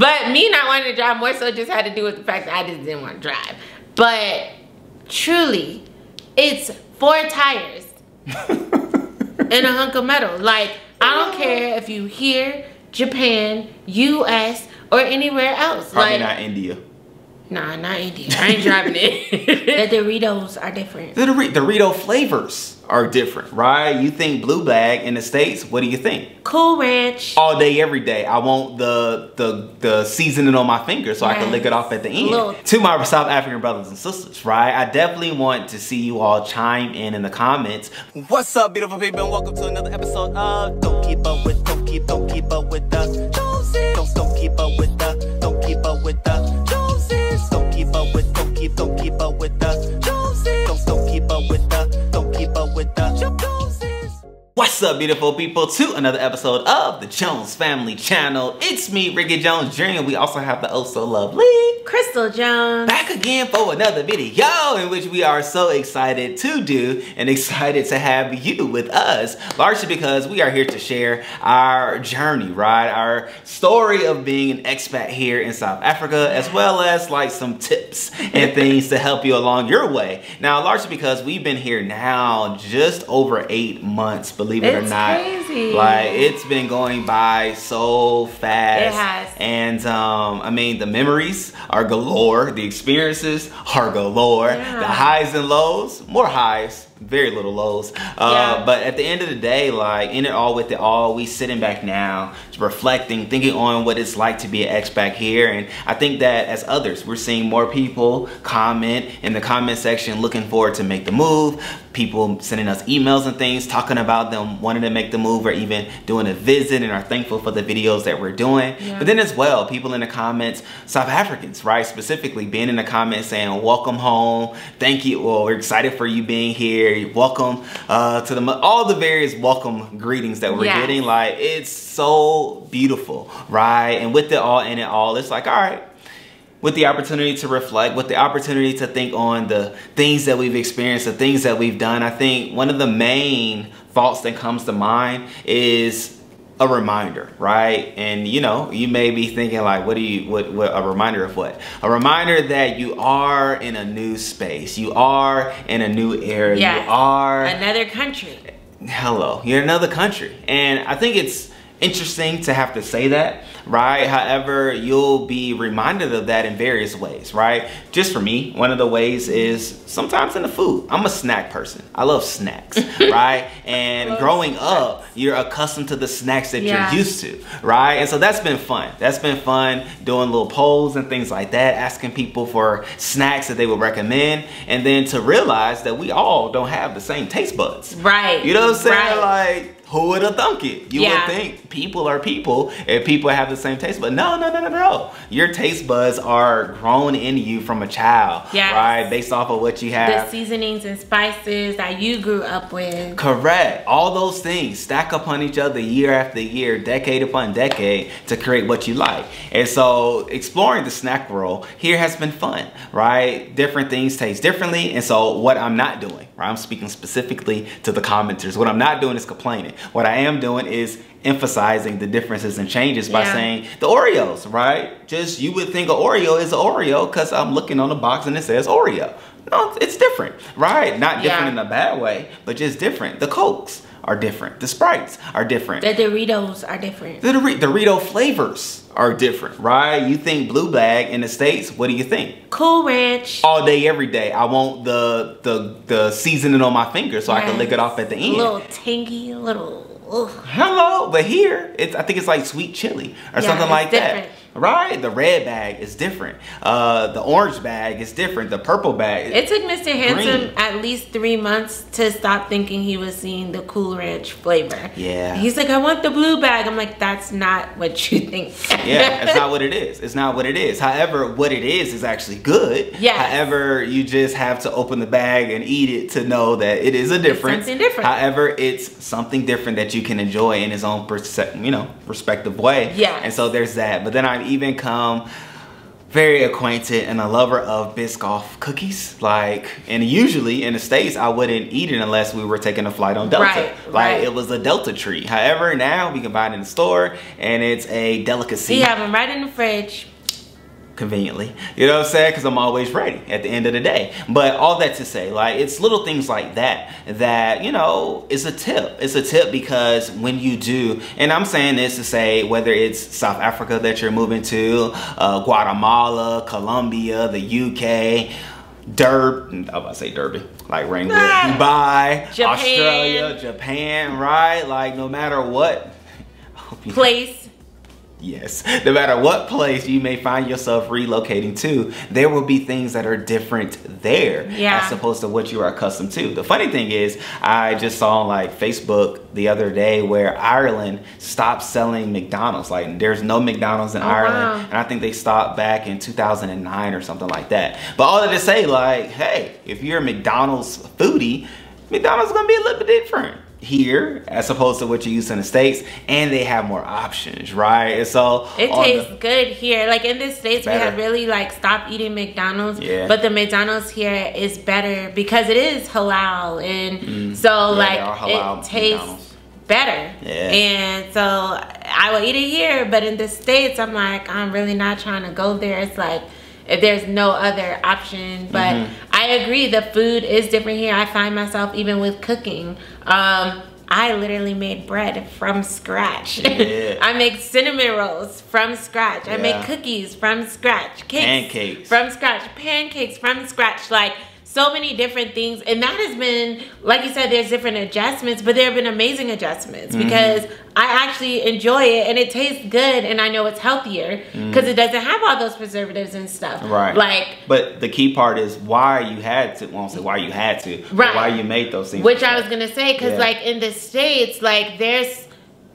But me not wanting to drive more so just had to do with the fact that I just didn't want to drive. But truly, it's four tires and a hunk of metal. Like, I don't care if you here, Japan, US, or anywhere else. Probably like, not India. Nah, not India. I ain't driving it. the Doritos are different. The Dorito flavors are different, right? You think blue bag in the States, what do you think? Cool Ranch. All day, every day, I want the the the seasoning on my finger so I can lick it off at the end. Little- To my South African brothers and sisters, right? I definitely want to see you all chime in in the comments. What's up, beautiful people, and welcome to another episode of Don't Keep Up with, Don't Keep, Don't Keep Up with the Joneses. Don't, don't keep up with the, don't keep up with the Joneses. Don't keep up with, don't keep, don't keep up with the What's up, beautiful people, to another episode of the Jones Family Channel. It's me, Ricky Jones Jr. and We also have the oh so lovely Crystal Jones. back again for another video in which we are so excited to do and excited to have you with us largely because we are here to share our journey right our story of being an expat here in south africa as well as like some tips and things to help you along your way now largely because we've been here now just over eight months believe it or It's not crazy. like it's been going by so fast It has. and um, I mean, the memories are galore. The experiences are galore. Yeah. The highs and lows, more highs, very little lows. Uh, Yeah. But at the end of the day, like in it all with it all, we sitting back now, reflecting, thinking on what it's like to be an expat here. And I think that as others, we're seeing more people comment in the comment section, looking forward to make the move. People sending us emails and things, talking about them wanting to make the move or even doing a visit and are thankful for the videos that we're doing. Yeah. But then as well, people in the comments, South Africans, right? Specifically being in the comments saying, welcome home. Thank you. Well, we're excited for you being here. Welcome uh, to the, all the various welcome greetings that we're Yes. getting. Like, it's so beautiful, right? And with it all in it all, it's like, all right, with the opportunity to reflect, with the opportunity to think on the things that we've experienced, the things that we've done, I think one of the main thoughts that comes to mind is a reminder, right? And you know, you may be thinking like, what do you, what, what, a reminder of what? A reminder that you are in a new space, you are in a new area, Yes. you are Another country. hello you're another country and i think it's interesting to have to say that right? However you'll be reminded of that in various ways right? Just for me one of the ways is sometimes in the food. I'm a snack person. I love snacks right? And growing up you're accustomed to the snacks that Yeah. you're used to right? And so that's been fun. That's been fun doing little polls and things like that asking people for snacks that they would recommend and then to realize that we all don't have the same taste buds. Right. you know what I'm saying? Right. Like, who would have thunk it? You Yeah. would think people are people and people have the same taste, but no, no, no, no, no. Your taste buds are grown in you from a child, Yes. right? Based off of what you have. The seasonings and spices that you grew up with. Correct. All those things stack upon each other year after year, decade upon decade to create what you like. And so exploring the snack world here has been fun, right? Different things taste differently. And so what I'm not doing, I'm speaking specifically to the commenters. What I'm not doing is complaining. What I am doing is emphasizing the differences and changes by Yeah. saying the Oreos, right? Just you would think an Oreo is an Oreo because I'm looking on the box and it says Oreo. No, it's different, right? Not different Yeah. in a bad way, but just different. The Cokes are different. The Sprites are different. The Doritos are different. The Dor- Dorito flavors are different, right? You think blue bag in the States, what do you think? Cool Ranch. All day, every day, I want the the the seasoning on my finger so I can lick it off at the end. A little tangy, little. Ugh. Hello, but here it's I think it's like sweet chili or Yeah, something like different. that. Right? The red bag is different. Uh, the orange bag is different. The purple bag. It took Mr. Handsome Green. at least three months to stop thinking he was seeing the Cool Ranch flavor. Yeah. He's like, I want the blue bag. I'm like, that's not what you think. yeah, it's not what it is. It's not what it is. However, what it is is actually good. Yes. However, you just have to open the bag and eat it to know that it is a difference. something different. However, it's something different that you can enjoy in its own perse- you know, respective way. Yeah. And so there's that. But then I've even come very acquainted and a lover of Biscoff cookies. Like, and usually in the States, I wouldn't eat it unless we were taking a flight on Delta. Right, like, right. it was a Delta treat. However, now we can buy it in the store and it's a delicacy. You have them right in the fridge. Conveniently. You know what I'm saying? Because I'm always ready at the end of the day. But all that to say, like, it's little things like that that, you know, is a tip. It's a tip because when you do, and I'm saying this to say whether it's South Africa that you're moving to, uh, Guatemala, Colombia, the UK, Durb, I'm about to say Derby, like Rainwood, Ah. Dubai, Japan. Australia, Japan, right? Like, no matter what. Hope you- Place. Yes, no matter what place you may find yourself relocating to, there will be things that are different there Yeah. as opposed to what you are accustomed to. The funny thing is, I just saw on like Facebook the other day where Ireland stopped selling McDonald's. Like there's no McDonald's in Oh, Ireland, wow. and I think they stopped back in 2009 or something like that. But all that to say, like, hey, if you're a McDonald's foodie, McDonald's is gonna be a little bit different here as opposed to what you use in the states and they have more options right and so It on the- tastes good here. Like in the states, we have really like stopped eating McDonald's. Yeah. But the McDonald's here is better because it is halal, and so Mm. Yeah, like they are halal it tastes McDonald's. better. Yeah. And so I will eat it here, but in the states, I'm like I'm really not trying to go there. It's like if there's no other option. But Mm-hmm. I agree, the food is different here. I find myself even with cooking. Um, I literally made bread from scratch. Yeah. I make cinnamon rolls from scratch. I make cookies from scratch. Cakes Pancakes. from scratch. Pancakes from scratch. Like so many different things. And that has been, like you said, there's different adjustments, but there have been amazing adjustments Mm-hmm. because I actually enjoy it and it tastes good and I know it's healthier because it doesn't have all those preservatives and stuff. Right Like but the key part is why you had to won't say why you had to Right. why you made those things Which I was gonna say, because Yeah. like in the states, like there's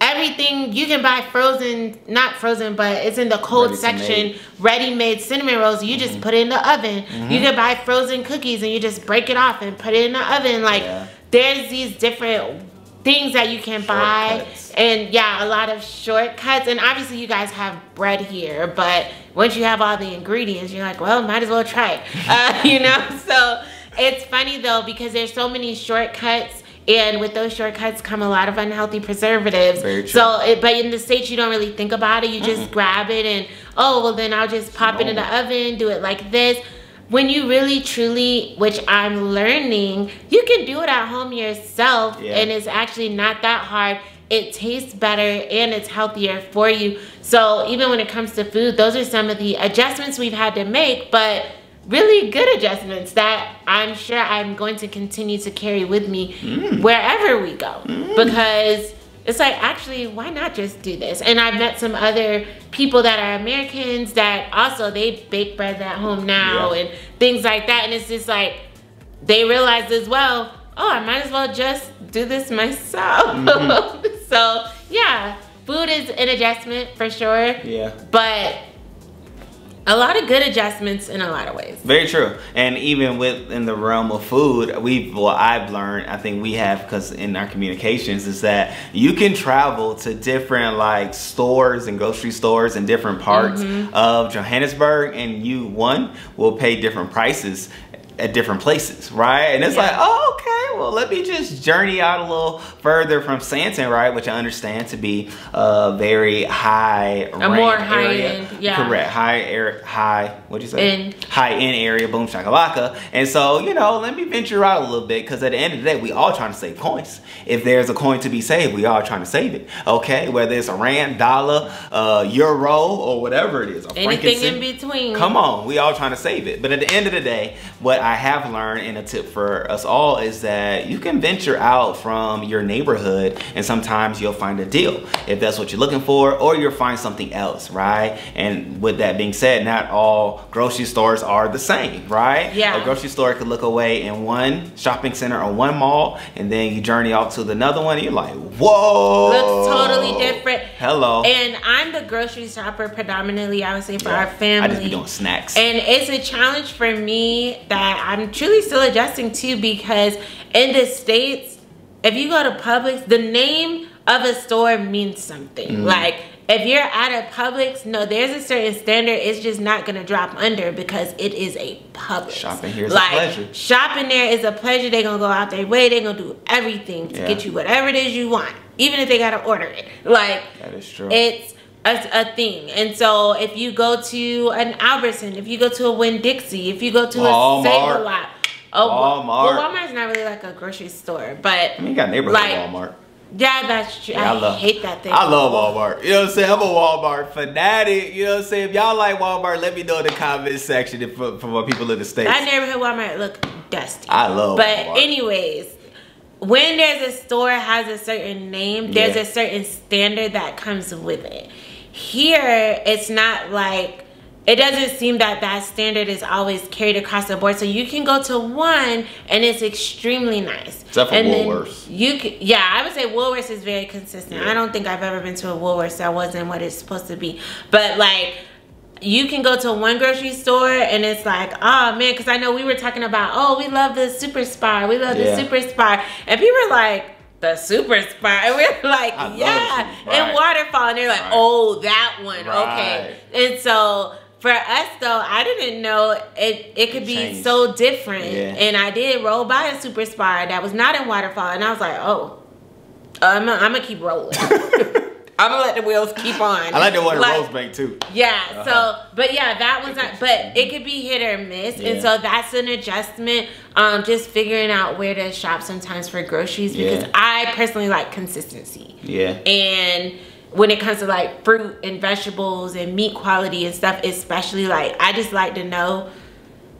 everything you can buy frozen, not frozen, but it's in the cold Ready section, ready-made cinnamon rolls. You Mm-hmm. just put it in the oven. You can buy frozen cookies and you just break it off and put it in the oven. Like Yeah. there's these different things that you can buy, and yeah, a lot of shortcuts. And obviously, you guys have bread here, but once you have all the ingredients, you're like, well, might as well try it. Uh, you know, so it's funny though because there's so many shortcuts. And with those shortcuts come a lot of unhealthy preservatives. Very true. So, it, but in the states, you don't really think about it. You just grab it and oh, well, then I'll just pop it in the oven, do it like this. When you really truly, which I'm learning, you can do it at home yourself, Yeah. and it's actually not that hard. It tastes better and it's healthier for you. So even when it comes to food, those are some of the adjustments we've had to make, but really good adjustments that I'm sure I'm going to continue to carry with me mm. wherever we go. Mm. Because it's like actually why not just do this? And i've met some other people that are americans that also they bake bread at home now Yeah. and things like that. And it's just like they realize as well oh i might as well just do this myself. Mm-hmm. So yeah food is an adjustment for sure. Yeah. But a lot of good adjustments in a lot of ways. Very true. And even within the realm of food, we've, well, I've learned, I think we have, because in our communications, is that you can travel to different like stores and grocery stores in different parts mm-hmm. of Johannesburg, and you, one, will pay different prices at different places, right? And it's Yeah. like, oh, okay, well, let me just journey out a little further from Sandton, right? Which I understand to be a very high, A more high area. end, yeah. Correct. High air, high, what'd you say? End. high end area, boom shakalaka. And so, you know, let me venture out a little bit because at the end of the day, we all trying to save coins. If there's a coin to be saved, we all trying to save it. Okay, whether it's a rand, dollar, uh, euro, or whatever it is, anything in between Come on, we all trying to save it. But at the end of the day, what I have learned and a tip for us all is that you can venture out from your neighborhood and sometimes you'll find a deal if that's what you're looking for, or you'll find something else, right? And with that being said, not all grocery stores are the same, right? Yeah. A grocery store could look away in one shopping center or one mall, and then you journey off to another one, and you're like, whoa. looks totally different Hello. and i'm the grocery shopper predominantly i would say for Yeah. our family I just be doing snacks. And it's a challenge for me that I'm truly still adjusting to because in the States, if you go to Publix, the name of a store means something. Mm-hmm. Like if you're at a Publix, no, there's a certain standard. It's just not gonna drop under because it is a Publix. Shopping here is a pleasure. Shopping there is a pleasure. They're gonna go out their way. They're gonna do everything to Yeah. get you whatever it is you want, even if they gotta order it. Like That is true. it's a, a thing. And so if you go to an Albertson, if you go to a Winn Dixie, if you go to Walmart. a Save a Lot, oh Walmart. well, Walmart's not really like a grocery store, but I mean, you got neighborhood like, Walmart. Yeah, that's true. Yeah, I, hate that thing. I love Walmart. You know what I'm saying? I'm a Walmart fanatic. You know what I'm saying? If y'all like Walmart, let me know in the comments section if, from what people in the States. That neighborhood Walmart look dusty. I love But Walmart. anyways, when there's a store has a certain name, there's Yeah. a certain standard that comes with it. Here, it's not like it doesn't seem that that standard is always carried across the board. So you can go to one and it's extremely nice. Except for and Woolworths. You can, yeah, I would say Woolworths is very consistent. Yeah. I don't think I've ever been to a Woolworths that wasn't what it's supposed to be. But like you can go to one grocery store and it's like, oh man, because I know we were talking about, oh, we love the Super Spar, we love Yeah. the Super Spar, and people are like, the Super Spar, and we're like, I yeah, Super- and. Waterfall, and they're like, Right. oh, that one, okay, and so. For us though, I didn't know it. It could It be changed. so different, Yeah. and I did roll by a super spar that was not in waterfall, and I was like, "Oh, I'm gonna, I'm gonna keep rolling. I'm gonna let the wheels keep on." I like the one in Like- Rosebank too. yeah. Uh-huh. So, but yeah, that was not. But it could be hit or miss, Yeah. and so that's an adjustment. Um, just figuring out where to shop sometimes for groceries because Yeah. I personally like consistency, Yeah. and when it comes to like fruit and vegetables and meat quality and stuff, especially like I just like to know.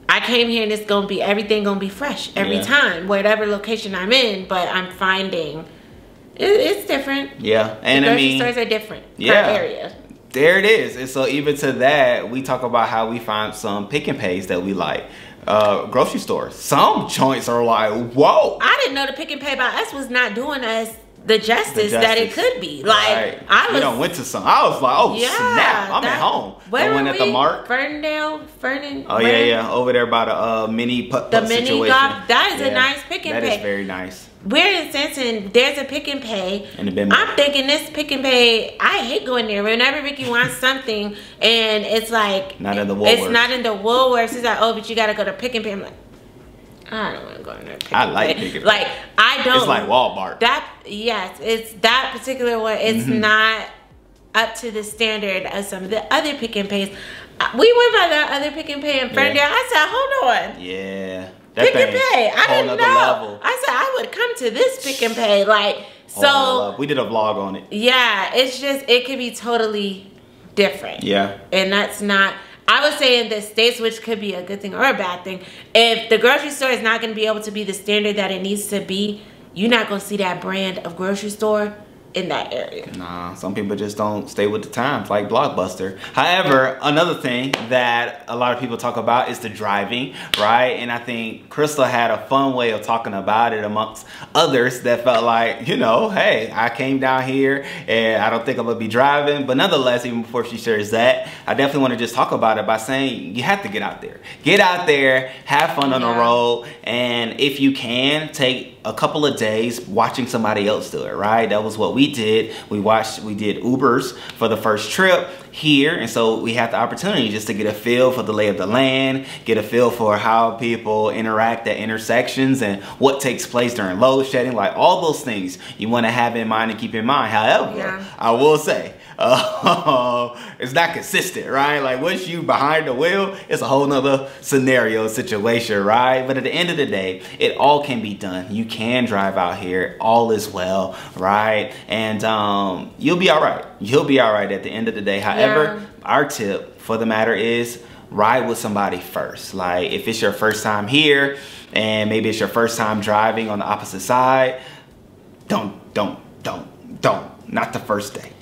I came here and it's gonna be everything gonna be fresh every Yeah. time, whatever location I'm in. But I'm finding it, it's different. Yeah. And the I grocery mean, stores are different Yeah. area. there it is. And so even to that, we talk about how we find some pick and pays that we like. Uh, grocery stores. Some joints are like, whoa. I didn't know the pick and pay by us was not doing us the justice, The that it could be. Like Right. I you was, know, went to some. I was like, oh yeah, snap! I'm that- at home. Where went were at the mark. Ferndale, Vernon. Oh yeah, yeah, over there by the uh, mini putt The mini situation. golf, that is a nice pick and That pay. is very nice. We're in Simpson. There's a pick and pay. And the I'm thinking this pick and pay. I hate going there. Whenever Ricky wants something, and it's like Not in the It's not in the Woolworths. He's like, oh, but you gotta go to pick and pay. I'm like, I don't want to go in there. I like pay. pick and pay. Like I don't. It's like Walmart. That yes, it's that particular one. It's Mm-hmm. not up to the standard of some of the other pick and pays. Uh, We went by that other pick and pay in Ferndale. I said, hold on. yeah. That Pick and pay. I didn't know. Level. I said I would come to this pick and pay. Like so. we did a vlog on it. Yeah, it's just it could be totally different. Yeah. And that's not I would say in the States, which could be a good thing or a bad thing, if the grocery store is not gonna be able to be the standard that it needs to be, you're not gonna see that brand of grocery store in that area. Nah, some people just don't stay with the times, like Blockbuster. However, another thing that a lot of people talk about is the driving, right? And I think Crystal had a fun way of talking about it amongst others that felt like, you know, hey, I came down here and I don't think I'm gonna be driving. But nonetheless, even before she shares that, I definitely want to just talk about it by saying you have to get out there. Get out there, have fun on the road, and if you can, take a couple of days watching somebody else do it, right? That was what we did. We watched, we did Ubers for the first trip here. And so we had the opportunity just to get a feel for the lay of the land, get a feel for how people interact at intersections and what takes place during load shedding, like all those things you want to have in mind and keep in mind. However, Yeah. I will say, uh, it's not consistent, right? Like once you behind the wheel, it's a whole nother scenario situation, right? But at the end of the day, it all can be done. You can drive out here, all is well, right? And um, you'll be all right. You'll be all right at the end of the day. However, Yeah. our tip for the matter is ride with somebody first. Like if it's your first time here and maybe it's your first time driving on the opposite side, don't, don't, don't, don't. Not the first day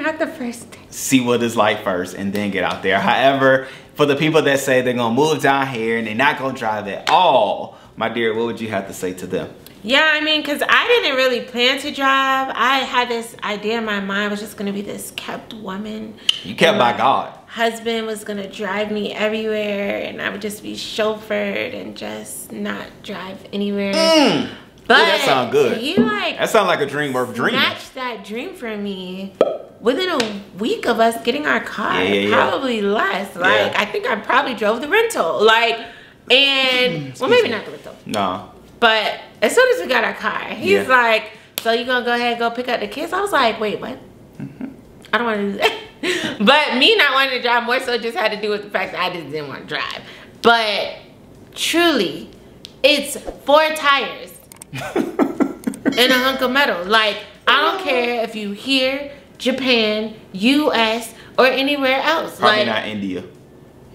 not the first day. see what it's like first and then get out there. However, for the people that say they're gonna move down here and they're not gonna drive at all, my dear, what would you have to say to them? Yeah, I mean, because I didn't really plan to drive. I had this idea in my mind I was just going to be this kept woman. You kept by God. Husband was going to drive me everywhere and I would just be chauffeured and just not drive anywhere. Mm. But that sound good. He like That sounds like a dream worth dreaming. snatched that dream from me within a week of us getting our car, Yeah, yeah, yeah. probably less. Like. I think I probably drove the rental. Like and well maybe me. not the rental. No. But as soon as we got our car, he's like, "So you gonna go ahead and go pick up the kids?" I was like, "Wait, what? Mm-hmm. I don't want to do that." but me not wanting to drive more so just had to do with the fact that I just didn't want to drive. But truly, it's four tires and a hunk of metal. Like I don't care if you here, Japan, U.S. or anywhere else. Probably like not India.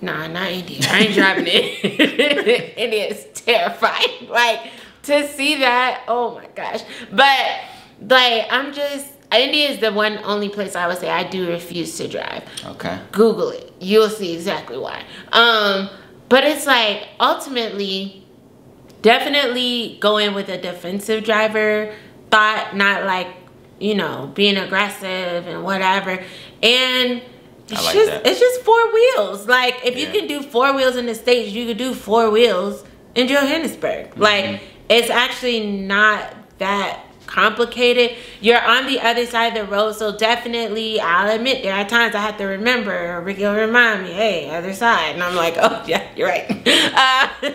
Nah, not India. I ain't driving it. India is terrifying. Like to see that, oh my gosh. But like I'm just India is the one only place I would say I do refuse to drive. Okay. Google it. You'll see exactly why. Um, but it's like ultimately definitely go in with a defensive driver thought, not like, you know, being aggressive and whatever. And it's like just that. it's just four wheels. Like if you can do four wheels in the States, you could do four wheels in Johannesburg. Mm-hmm. Like it's actually not that complicated. You're on the other side of the road, so definitely I'll admit there are times I have to remember or Ricky will remind me, hey, other side. And I'm like, oh yeah, you're right. Uh,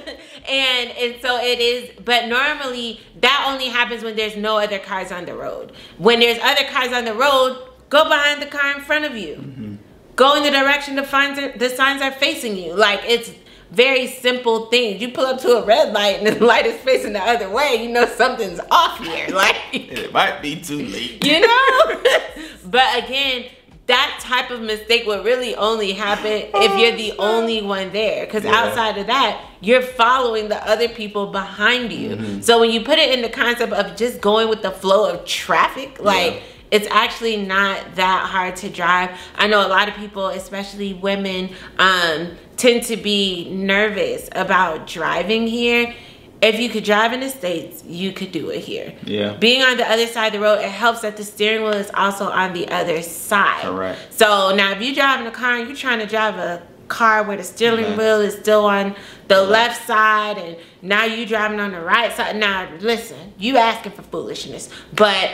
and and so it is, but normally that only happens when there's no other cars on the road. When there's other cars on the road, go behind the car in front of you. Mm-hmm. Go in the direction the signs are, the signs are facing you. Like it's very simple things. You pull up to a red light and the light is facing the other way, you know something's off here. Like It might be too late. you know? but again, that type of mistake would really only happen if you're the only one there. Because Yeah. outside of that, you're following the other people behind you. Mm-hmm. So when you put it in the concept of just going with the flow of traffic, like Yeah. it's actually not that hard to drive. I know a lot of people, especially women, um, tend to be nervous about driving here. If you could drive in the States, you could do it here. Yeah. Being on the other side of the road, it helps that the steering wheel is also on the other side. Correct. So now if you're driving a car and you're trying to drive a car where the steering Left. wheel is still on the left side and now you're driving on the right side. Now listen, you asking for foolishness. But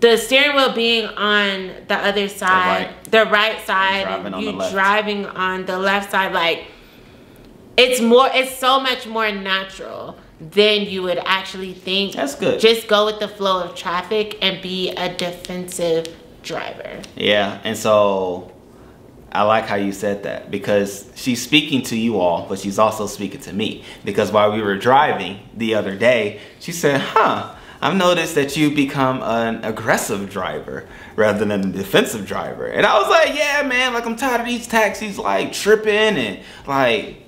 the steering wheel being on the other side, right. the right side, driving and you the left. driving on the left side, like it's more it's so much more natural than you would actually think. That's good. Just go with the flow of traffic and be a defensive driver. Yeah, and so I like how you said that because she's speaking to you all, but she's also speaking to me. Because while we were driving the other day, she said, Huh, I've noticed that you become an aggressive driver rather than a defensive driver. And I was like, Yeah, man, like I'm tired of these taxis like tripping and like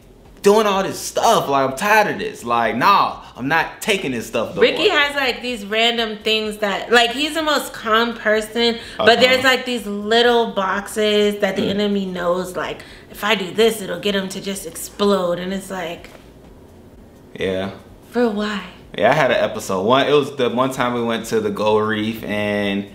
doing all this stuff. Like I'm tired of this. Like, nah, I'm not taking this stuff. no Ricky more." has like these random things that like he's the most calm person, but Uh-huh. there's like these little boxes that the Mm. enemy knows like if I do this it'll get him to just explode and it's like Yeah. for why? Yeah, I had an episode. One, it was the one time we went to the Gold Reef, and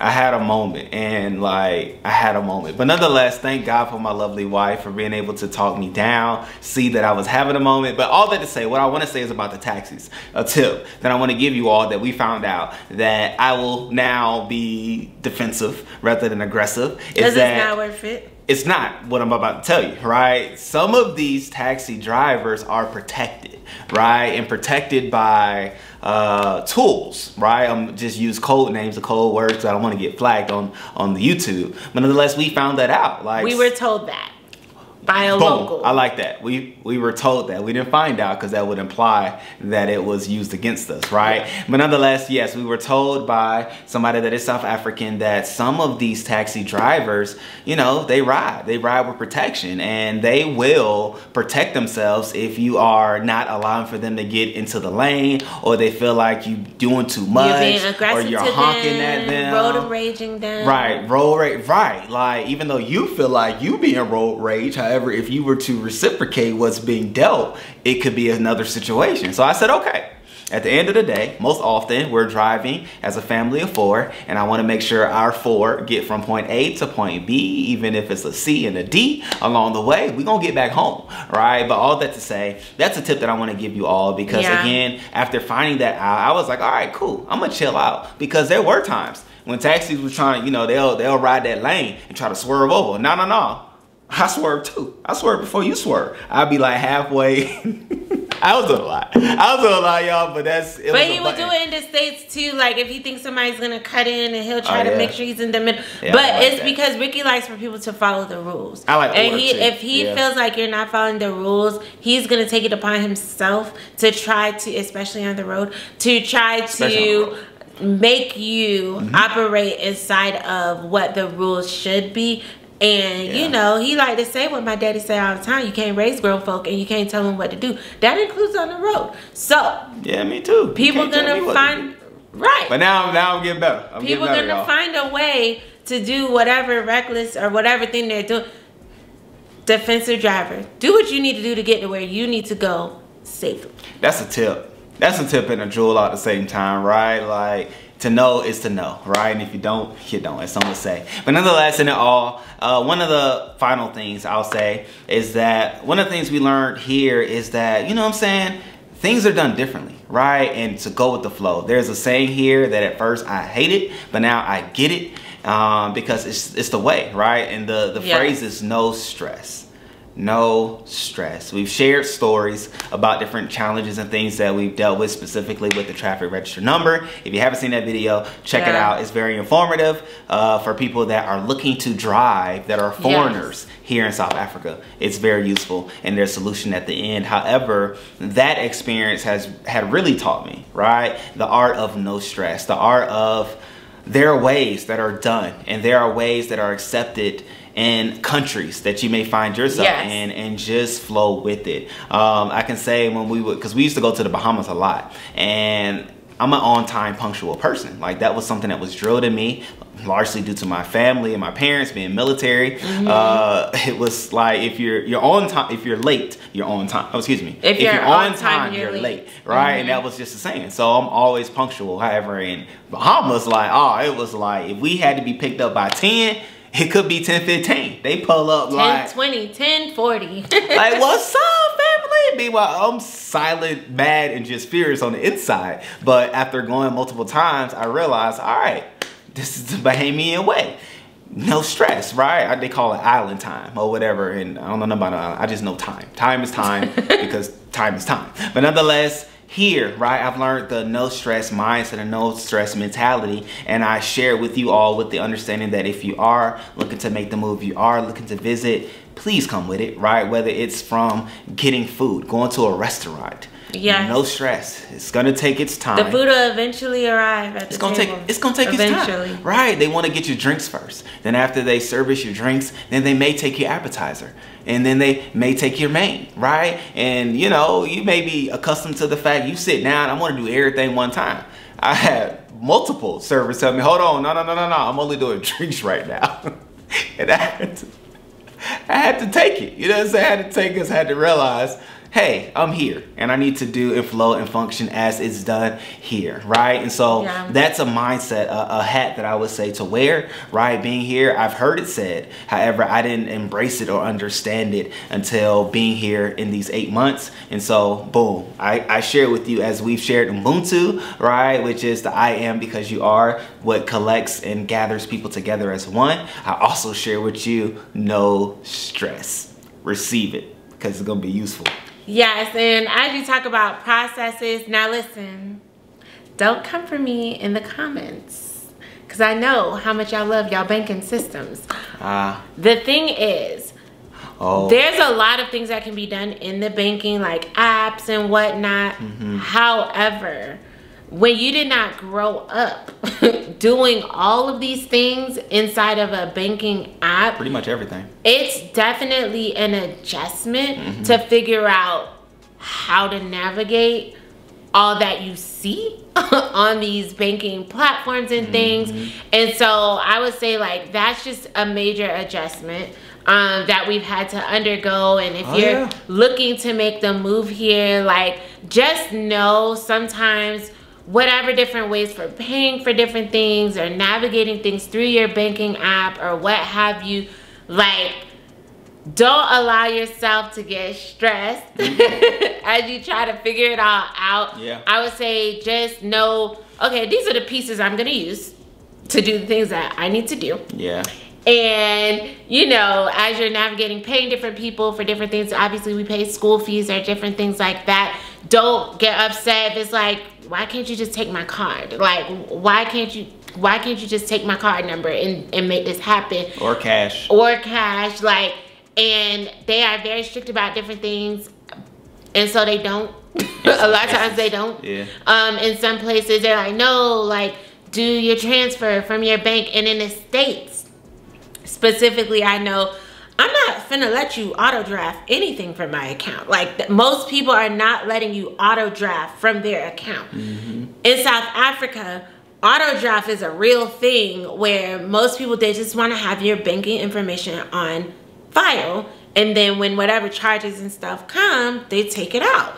I had a moment, and like I had a moment. But nonetheless, thank God for my lovely wife for being able to talk me down, see that I was having a moment. But all that to say, what I want to say is about the taxis. A tip that I want to give you all that we found out that I will now be defensive rather than aggressive. Is that it's not worth it. It's not what I'm about to tell you, right? Some of these taxi drivers are protected, right? And protected by uh, tools, right? I'm just use code names, the code words. 'cause I don't want to get flagged on on the YouTube. But nonetheless, we found that out. Like We were told that a Boom. local. I like that. We we were told that. We didn't find out because that would imply that it was used against us, right? But nonetheless, yes, we were told by somebody that is South African that some of these taxi drivers, you know, they ride. They ride with protection and they will protect themselves if you are not allowing for them to get into the lane or they feel like you're doing too much you're being or you're honking them, at them. road raging them. Right, road rage, right. Like, even though you feel like you being road rage, however, if you were to reciprocate what's being dealt, it could be another situation. So I said, okay. At the end of the day, most often we're driving as a family of four, and I want to make sure our four get from point A to point B, even if it's a C and a D along the way. We're gonna get back home, right? But all that to say, that's a tip that I want to give you all because Yeah. again, after finding that out, I was like, all right, cool. I'm gonna chill out because there were times when taxis was trying, you know, they'll they'll ride that lane and try to swerve over. No, no, no. I swerve too. I swerve before you swerve. I'd be like halfway. I was doing a lot. I was doing a lot, y'all, but that's. It But he would do it in the states too. Like if he thinks somebody's gonna cut in, and he'll try Oh, to yeah. make sure he's in the middle. Yeah, but like it's that. because Ricky likes for people to follow the rules. I like and he too. if he Yeah. feels like you're not following the rules, he's gonna take it upon himself to try to, especially on the road, to try to make you Mm-hmm. operate inside of what the rules should be. And Yeah. you know, he like to say what my daddy say all the time: you can't raise grown folk and you can't tell them what to do. That includes on the road. So Yeah, me too. People can't tell me gonna find right. But now, now I'm getting better. I'm people getting better, gonna find a way to do whatever reckless or whatever thing they're doing. Defensive driver, do what you need to do to get to where you need to go safely. That's a tip. That's a tip and a jewel at the same time, right? Like to know is to know, right? And if you don't, you don't, as some would say. But nonetheless, in it all, uh, one of the final things I'll say is that one of the things we learned here is that, you know what I'm saying? Things are done differently, right? And to go with the flow. There's a saying here that at first I hated, it, but now I get it um, because it's, it's the way, right? And the, the Yes. phrase is no stress no stress. We've shared stories about different challenges and things that we've dealt with specifically with the traffic register number. If you haven't seen that video, check it out. It's very informative uh, for people that are looking to drive that are foreigners here in South Africa. It's very useful and there's solution at the end. However, that experience has had really taught me, right? The art of no stress, the art of there are ways that are done and there are ways that are accepted in countries that you may find yourself Yes. in and just flow with it. Um, I can say when we would, because we used to go to the Bahamas a lot and I'm an on-time punctual person. Like that was something that was drilled in me largely due to my family and my parents being military. Mm-hmm. Uh, it was like if you're you're on time, if you're late, you're on time. Oh, excuse me. If you're on time, you're late. Mm-hmm. right? And that was just the same. So I'm always punctual. However, in Bahamas, like, oh, it was like if we had to be picked up by 10, it could be 10, 15. They pull up 10, like, 20, 10, 40. like, what's up, family? Meanwhile, I'm silent, mad, and just furious on the inside. But after going multiple times, I realized, all right, this is the Bahamian way. No stress, right? They call it island time or whatever. And I don't know about island. I just know time. Time is time because time is time. But nonetheless, here, right, I've learned the no stress mindset and no stress mentality. And I share with you all with the understanding that if you are looking to make the move, you are looking to visit, please come with it, right? Whether it's from getting food, going to a restaurant. Yes. No stress. It's gonna take its time. the Buddha eventually arrive at the It's gonna take it's gonna take eventually. its time. Right. They want to get your drinks first. Then after they service your drinks, then they may take your appetizer. And then they may take your main, right? And you know, you may be accustomed to the fact you sit down, I want to do everything one time. I had multiple servers tell me, hold on, no, no, no, no, no, I'm only doing drinks right now. and I had to I had to take it. You know what I'm saying? I had to take this, I had to realize, hey, I'm here and I need to do and flow and function as it's done here, right? And so Yeah. that's a mindset, a, a hat that I would say to wear, right? Being here, I've heard it said. However, I didn't embrace it or understand it until being here in these eight months. And so, boom, I, I share with you as we've shared Ubuntu, right? Which is the I am because you are what collects and gathers people together as one. I also share with you no stress. Receive it because it's going to be useful. Yes, and as you talk about processes, now listen, don't come for me in the comments because I know how much y'all love y'all banking systems. Ah, The thing is, oh. there's a lot of things that can be done in the banking, like apps and whatnot. However, when you did not grow up doing all of these things inside of a banking app, Pretty much everything. it's definitely an adjustment to figure out how to navigate all that you see on these banking platforms and things. And so I would say like that's just a major adjustment um, that we've had to undergo. And if Oh, you're yeah. looking to make the move here, like just know sometimes whatever different ways for paying for different things or navigating things through your banking app or what have you, like don't allow yourself to get stressed mm-hmm. as you try to figure it all out. Yeah. I would say just know, okay, these are the pieces I'm gonna use. to do the things that I need to do. Yeah. And you know, as you're navigating paying different people for different things, obviously we pay school fees or different things like that. Don't get upset if it's like, why can't you just take my card? Like, why can't you why can't you just take my card number and, and make this happen? Or cash. Or cash, like and they are very strict about different things and so they don't a lot of times they don't. Yeah. Um in some places they're like, no, like do your transfer from your bank and in the States specifically I know I'm not finna let you auto draft anything from my account. Like most people are not letting you auto draft from their account. Mm-hmm. In South Africa, auto draft is a real thing where most people they just want to have your banking information on file and then when whatever charges and stuff come, they take it out.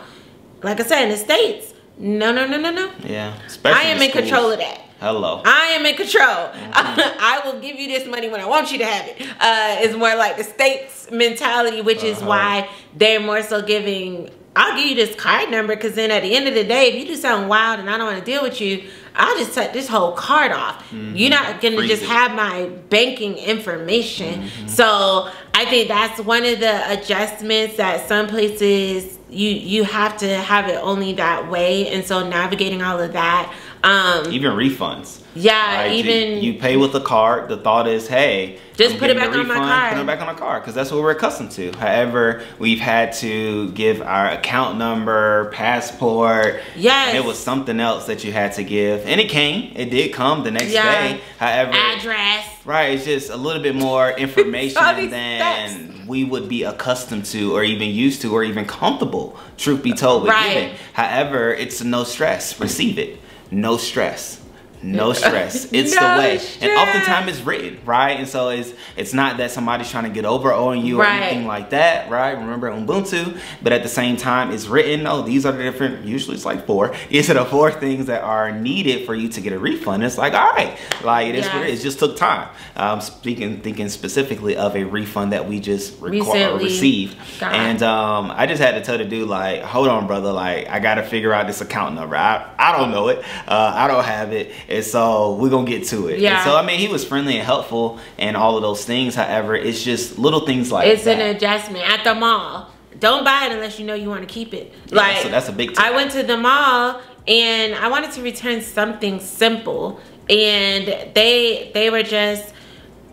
Like I said in the states, no no no no no. Yeah. I am in schools. control of that. Hello. I am in control. Mm-hmm. I will give you this money when I want you to have it. Uh, it's more like the state's mentality, which is Uh-huh. why they're more so giving. I'll give you this card number because then at the end of the day, if you do something wild and I don't want to deal with you, I'll just take this whole card off. You're not gonna Mm-hmm. Just have my banking information. Mm-hmm. So I think that's one of the adjustments that some places you you have to have it only that way. And so navigating all of that. Um, Even refunds. yeah, Right? You- even you, pay with the card. The thought is, hey, Just I'm put it back a on my card. Put it back on the card because that's what we're accustomed to. However, we've had to give our account number, passport. Yes. it was something else that you had to give, and it came. It did come the next Yeah. day. However, address. Right, it's just a little bit more information than steps. we would be accustomed to or even used to or even comfortable, truth be told, with Right. giving. However, it's no stress. Receive it. No stress. No stress. It's No the way. And stress. oftentimes it's written, right? And so it's it's not that somebody's trying to get over on you or Right. anything like that, right? Remember Ubuntu, but at the same time it's written, oh, these are the different usually it's like four. These are the four things that are needed for you to get a refund. It's like, all right, like it is what it It just took time. Um, speaking, thinking specifically of a refund that we just reco- received, and um, I just had to tell the dude like, hold on, brother, like I got to figure out this account number. I, I don't know it. Uh, I don't have it, and so we're gonna get to it. And Yeah. so I mean, he was friendly and helpful and all of those things. However, it's just little things like It's that. an adjustment at the mall. Don't buy it unless you know you want to keep it. Yeah, like so that's a big tip. I went to the mall and I wanted to return something simple, and they they were just.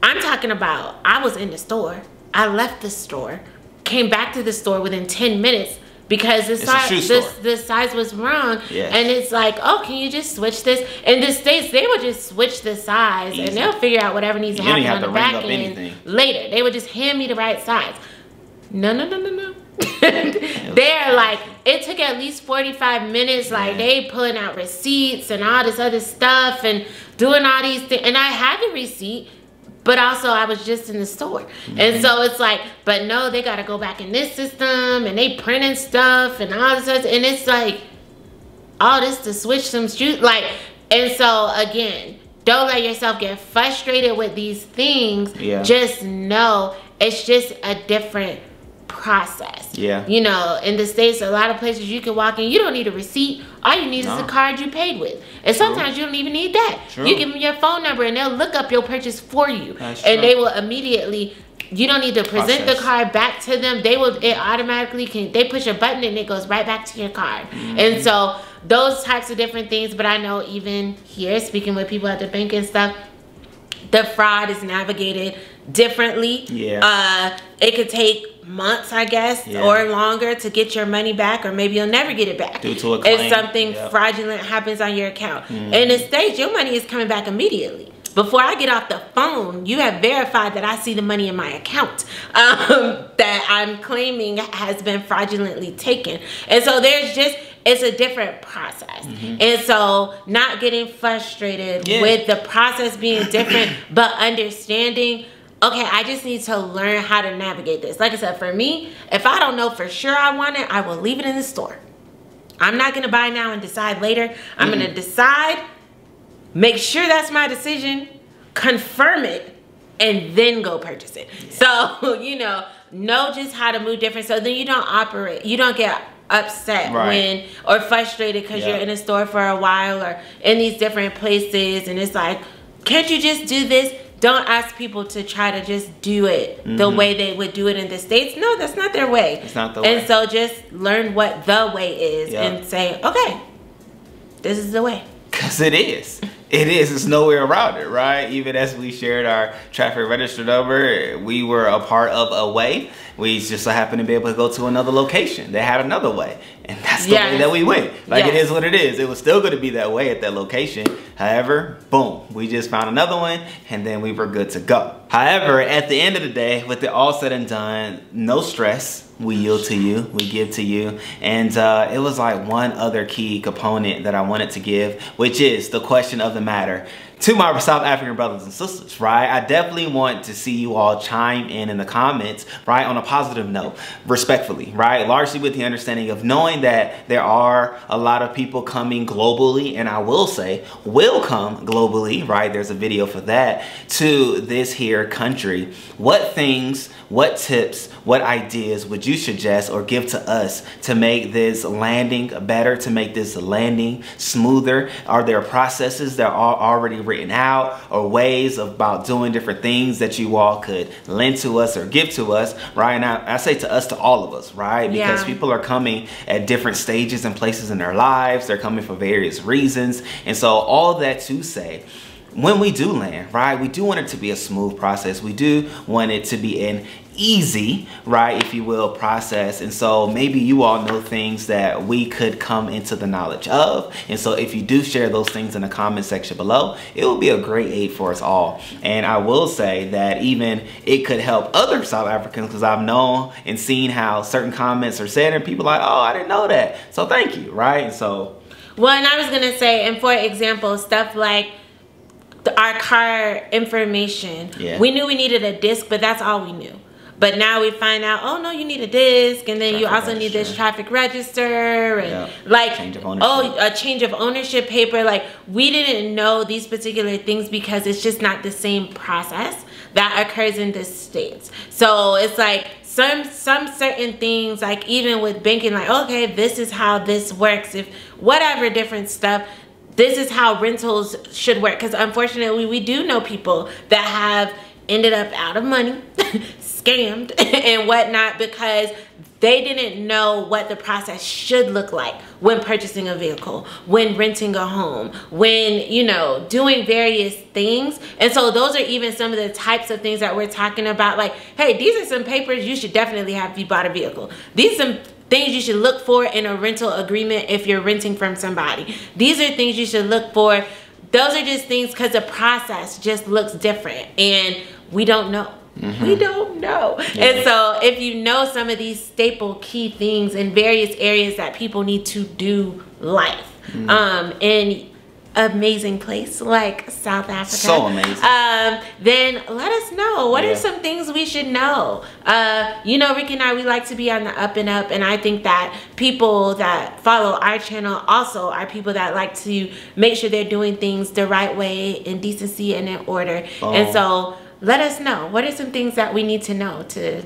I'm talking about. I was in the store. I left the store, came back to the store within ten minutes because the size the, the size was wrong. Yeah. And it's like, oh, can you just switch this? In the states, they would just switch the size Easy. and they'll figure out whatever needs to You happen on the back end anything. later. They would just hand me the right size. No, no, no, no, no. They're like, it took at least 45 minutes. Like, Yeah. they pulling out receipts and all this other stuff and doing all these things. And I had the receipt, but also I was just in the store. Mm-hmm. And so it's like, but no, they got to go back in this system and they printing stuff and all this other. And it's like, all this to switch some shoes. Like, and so again, don't let yourself get frustrated with these things. Yeah. Just know it's just a different process. Yeah. You know, in the States, a lot of places you can walk in, you don't need a receipt. All you need is No. a card you paid with. And sometimes you don't even need that. True. You give them your phone number and they'll look up your purchase for you. That's and true. they will immediately you don't need to present the card back to them. They will it automatically can they push a button and it goes right back to your card. Mm-hmm. And so those types of different things, but I know even here speaking with people at the bank and stuff, the fraud is navigated differently. Yeah. Uh, it could take months, I guess, Yeah. or longer to get your money back, or maybe you'll never get it back. Due to a If something Yep. Mm-hmm. fraudulent happens on your account. In the States, your money is coming back immediately. Before I get off the phone, you have verified that I see the money in my account um, that I'm claiming has been fraudulently taken. And so there's just, it's a different process. And so not getting frustrated Mm-hmm. Yeah. with the process being different, but understanding okay, I just need to learn how to navigate this. Like I said, for me, if I don't know for sure I want it, I will leave it in the store. I'm not gonna buy now and decide later. I'm gonna decide, make sure that's my decision, confirm it, and then go purchase it. So, you know, know just how to move different so then you don't operate, you don't get upset Right. when or frustrated because Yeah. you're in a store for a while or in these different places and it's like can't you just do this? Don't ask people to try to just do it the way they would do it in the States. No, that's not their way. Mm-hmm. It's not the and way. so just learn what the way is Yeah. and say, okay, this is the way. Cause it is. It is. It's nowhere around it, right? Even as we shared our traffic register number, we were a part of a way. We just so happened to be able to go to another location. They had another way. And that's the way that we went. Like it Yes. is what it is. It was still going to be that way at that location. However, boom, we just found another one and then we were good to go. However, at the end of the day, with it all said and done, no stress. We yield to you, we give to you. And uh, it was like one other key component that I wanted to give, which is the question of the matter to my South African brothers and sisters, right? I definitely want to see you all chime in in the comments, right, on a positive note, respectfully, right? Largely with the understanding of knowing that there are a lot of people coming globally, and I will say will come globally, right? There's a video for that to this here country. What things, what tips, what ideas would you suggest or give to us to make this landing better, to make this landing smoother? Are there processes that are already written out or ways about doing different things that you all could lend to us or give to us, right? Now, I say to us, to all of us, right? Because Yeah. people are coming at different stages and places in their lives. They're coming for various reasons. And so all that to say, when we do land, right, we do want it to be a smooth process. We do want it to be an easy, right, if you will, process. And so maybe you all know things that we could come into the knowledge of. And so if you do share those things in the comment section below, it will be a great aid for us all. And I will say that even it could help other South Africans because I've known and seen how certain comments are said and people are like, oh, I didn't know that. So thank you, right? And so Well, and I was gonna say, and for example, stuff like the, our car information. Yeah. We knew we needed a disc, but that's all we knew. But now we find out, oh no, you need a disc, and then you Traffic also need this traffic register, and Yeah. like Change of oh, ownership. oh, a change of ownership paper. Like we didn't know these particular things because it's just not the same process that occurs in the states. So it's like some some certain things, like even with banking, like okay, this is how this works. If whatever different stuff this is how rentals should work because unfortunately we do know people that have ended up out of money scammed and whatnot because they didn't know what the process should look like when purchasing a vehicle when renting a home when you know doing various things and so those are even some of the types of things that we're talking about like hey these are some papers you should definitely have if you bought a vehicle these are some things you should look for in a rental agreement if you're renting from somebody. These are things you should look for. Those are just things because the process just looks different and we don't know. We don't know. And so if you know some of these staple key things in various areas that people need to do life um, in amazing place like South Africa. So amazing. Um, then let us know. What Yeah. are some things we should know? Uh, you know, Rick and I, we like to be on the up and up, and I think that people that follow our channel also are people that like to make sure they're doing things the right way, in decency and in order. And Oh. so, let us know. What are some things that we need to know to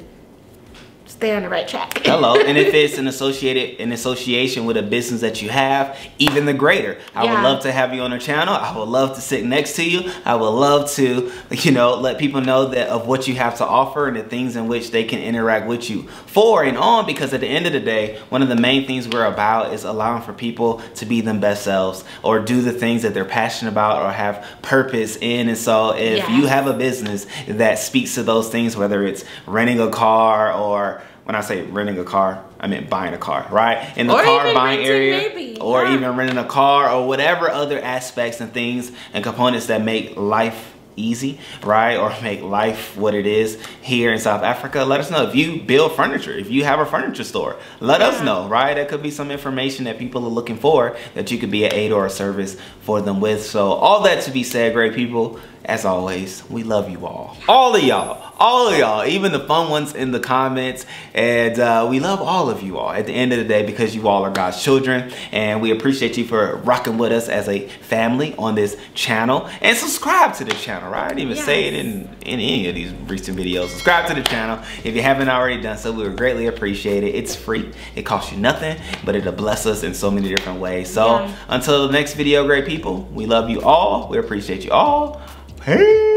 stay on the right track? Hello, and if it's an associated an association with a business that you have, even the greater. I Yeah. would love to have you on the channel. I would love to sit next to you. I would love to, you know, let people know that of what you have to offer and the things in which they can interact with you for and on. Because at the end of the day, one of the main things we're about is allowing for people to be them best selves or do the things that they're passionate about or have purpose in. And so, if Yes. you have a business that speaks to those things, whether it's renting a car or when I say renting a car, I mean buying a car, right? In the Or car buying area, maybe, or yeah. even renting a car, or whatever other aspects and things and components that make life easy, right? Or make life what it is here in South Africa. Let us know if you build furniture, if you have a furniture store, let us know, right? That could be some information that people are looking for that you could be an aid or a service for them with. So all that to be said, great people, as always, we love you all. All of y'all. All of y'all, even the fun ones in the comments. And uh, we love all of you all at the end of the day because you all are God's children. And we appreciate you for rocking with us as a family on this channel. And subscribe to the channel, right? I didn't even say it in, in any of these recent videos. Subscribe to the channel. If you haven't already done so, we would greatly appreciate it. It's free. It costs you nothing, but it'll bless us in so many different ways. So Yeah. until the next video, great people, we love you all. We appreciate you all. 에